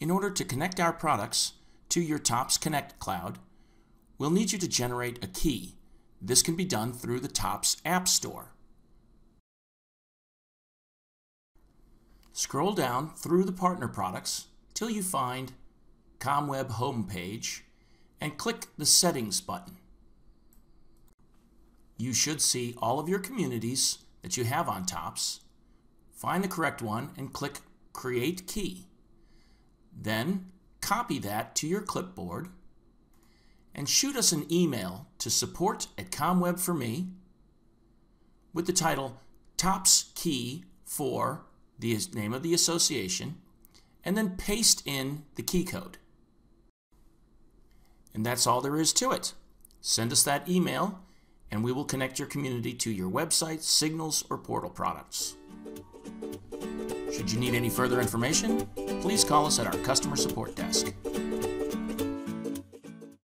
In order to connect our products to your TOPS Connect cloud, we'll need you to generate a key. This can be done through the TOPS App Store. Scroll down through the partner products till you find ComWeb homepage and click the Settings button. You should see all of your communities that you have on TOPS. Find the correct one and click Create Key. Then copy that to your clipboard and shoot us an email to support at ComWeb for me with the title TOPS Key for the name of the association and then paste in the key code. And that's all there is to it. Send us that email and we will connect your community to your website, signals, or portal products. Should you need any further information, please call us at our customer support desk.